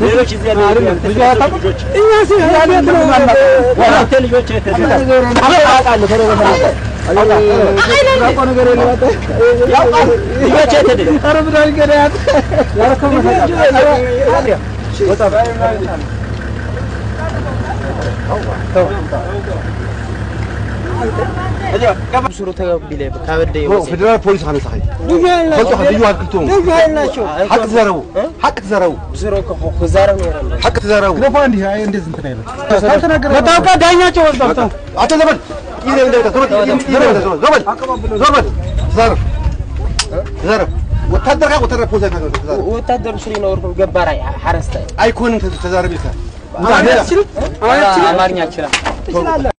ሌሎች እዚህ ያሉ? ልጆች እኛ ሲ ያቤት ነው ወላቴ ልጆች አውቃለሁ የለም አንተ። ያውቃል ልጆች ፌደራል ፖሊስ አነሳኸኝ። ልዩ ኃይል ናቸው። ፈልጦ ልዩ አግልቶም ልዩ ኃይል ናቸው። ሐቅ ትዘረቡ ሐቅ ትዘረቡ ሐቅ ትዘረቡ መታወቂያ ዳኛቸው አቶ ዘመን ትዘረብ ወታደር ጋር ወታደር ፖሊስ ወታደሩ ሱሪ ነው ወርኩ ገባራ ሐረስታ አይኮንም ተዘረብ ይልካል አማርኛ ይችላል